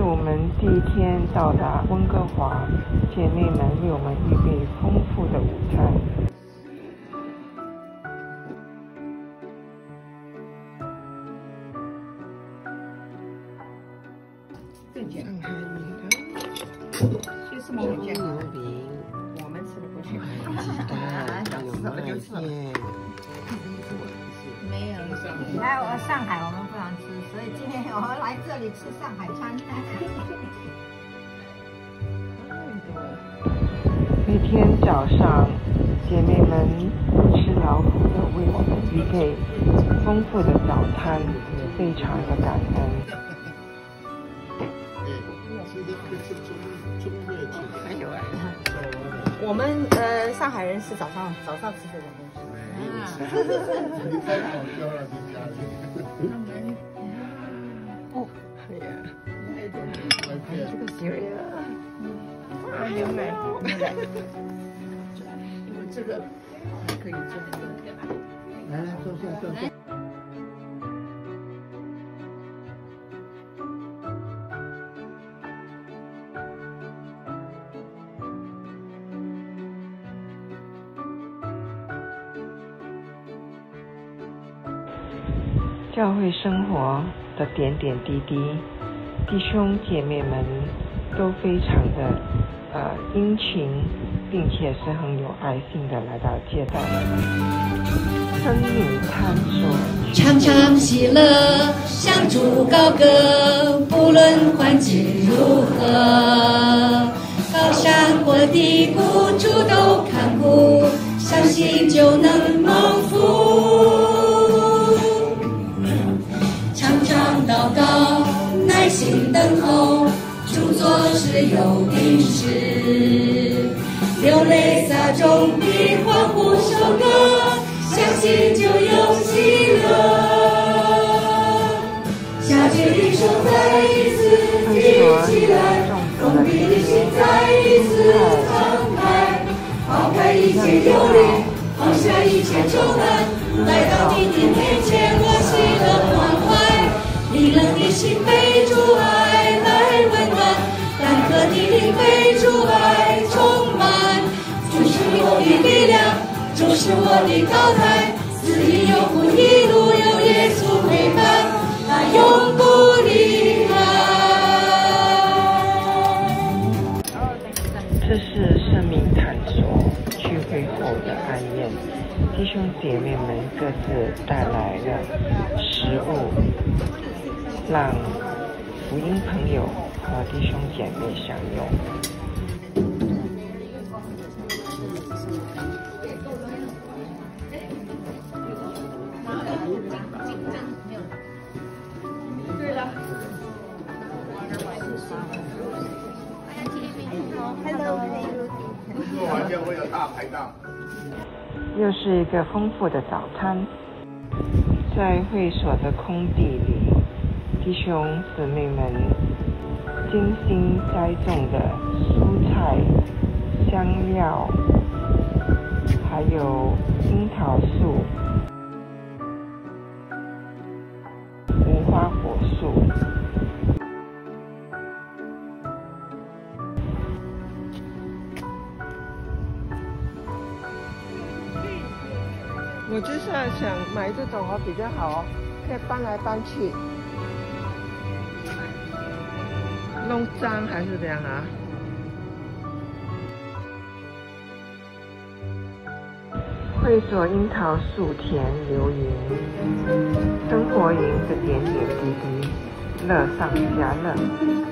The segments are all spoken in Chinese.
是我们第一天到达温哥华，姐妹们为我们预备丰富的午餐。这健康是我们姐妹，我们吃的不行。啊，想吃我就吃。没有。来，我上海，我们不想吃，所以今天我们来这里吃上海餐。每天早上，姐妹们吃老虎的为我们预备丰富的早餐，我非常的感恩。我们呃，上海人是早上早上吃这种东西，哈哈哈哈！好哎呀，这个 cereal，哇，有这个可以做，来来坐下坐。教会生活的点点滴滴，弟兄姐妹们都非常的呃殷勤，并且是很有爱心的来到接待生命探索，常常喜乐，相逐高歌，不论环境如何，高山或低谷。双再一次举起来，封闭的心再一次敞开，抛开一切忧虑，放下一切重担，来到你的面前，我你的关怀，你冷的心被主爱来温暖，但和你的心被主爱充满，这是我的力量，这是我的高台，死荫有谷一路有耶稣陪伴，那永。这是生命探索聚会后的暗宴，弟兄姐妹们各自带来了食物，让福音朋友和弟兄姐妹享用。又是一个丰富的早餐，在会所的空地里，弟兄姊妹们精心栽种的蔬菜、香料，还有樱桃树、无花果树。我就是想买这种哦，比较好哦，可以搬来搬去，弄脏还是怎样啊？会所樱桃树田留言，生活中的点点滴滴，乐上加乐。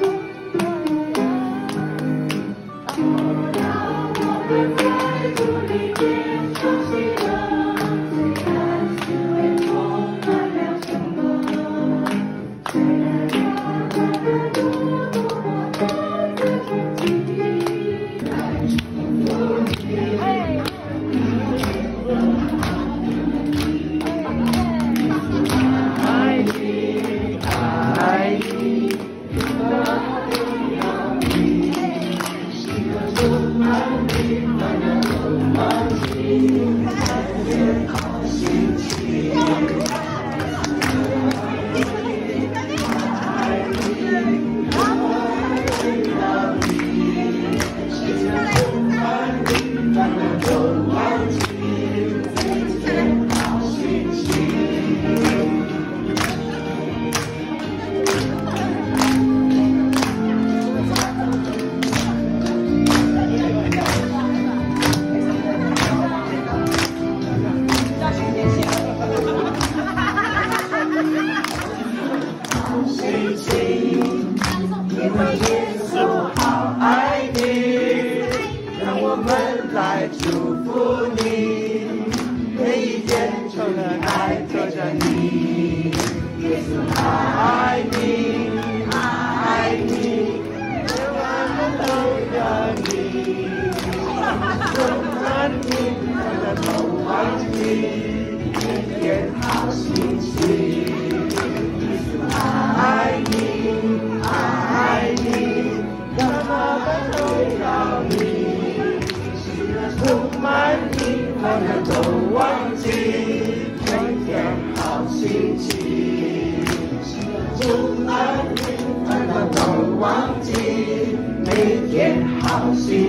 都忘记每天好心情，祝安宁，难道都忘记每天好心？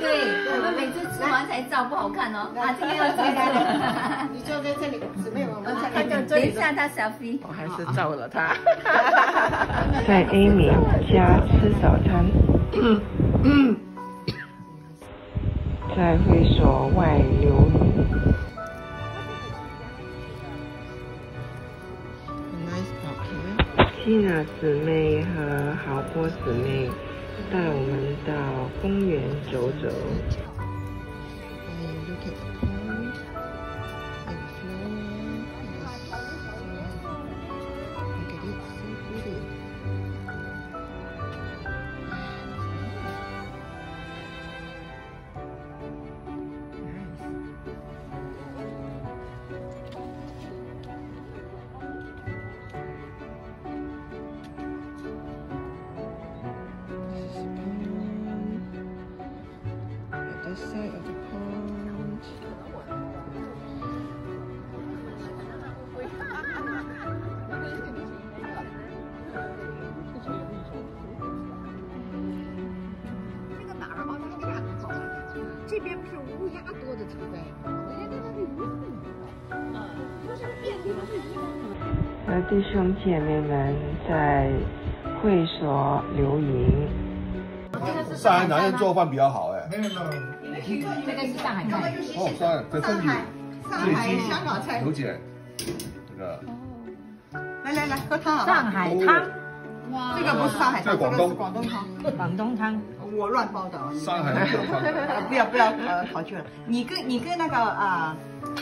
对，妹每就吃完才照，不好看哦。啊，今天要拆开了。你坐在这里，姊妹我们。等一下，他小 e 我还是照了他。在 Amy 家吃早餐。嗯。在会所外留影。Nice p i c t u i n a 姊妹和豪波姊妹。带我们到公园走走。这边不是乌鸦多的城呗，人家在那里是乌米多啊，乌生遍地都是乌米。兄弟兄姐妹们，在会所留影。上海男人做饭比较好哎。这个是上海菜哦，上海，上海，上海香港菜。刘姐，这个。哦。来来来，喝汤。上海汤。哇。这个不是上海。这个是广东汤。广东汤。我乱报的，不要不要呃跑去了。你跟你跟那个啊，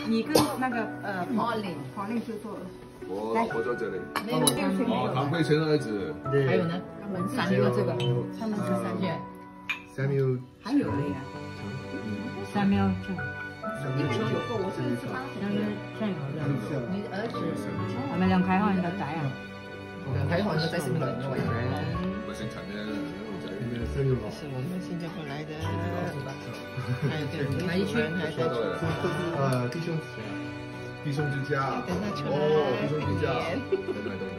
你跟那个呃黄林黄林就叔，我婆在这里。唐慧成儿子。还有呢？三个这个，他们是三月。三秒。还有没有个，我是八三秒，你的儿子。买两开放一个仔啊！两台换一个仔，什么人？生产的，是，我们新加坡来的，是吧？来一群，呃弟兄弟兄之家，哦，弟兄之家，来买东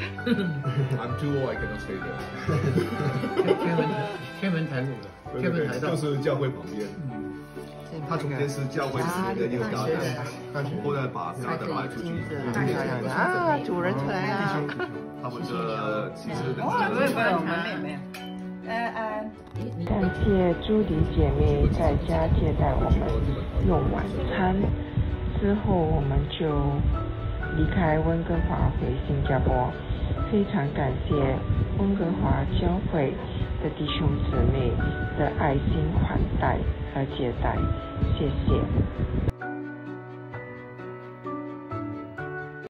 I'm too old, I cannot say that。天文天文台路的，天文台道，就是教会旁边。他从前是教会的一个但是后来把他的卖出去，大漂亮的啊，主人出来啦。感谢朱迪姐妹在家接待我们用晚餐，之后我们就离开温哥华回新加坡。非常感谢温哥华教会的弟兄姊妹的爱心款待和接待，谢谢。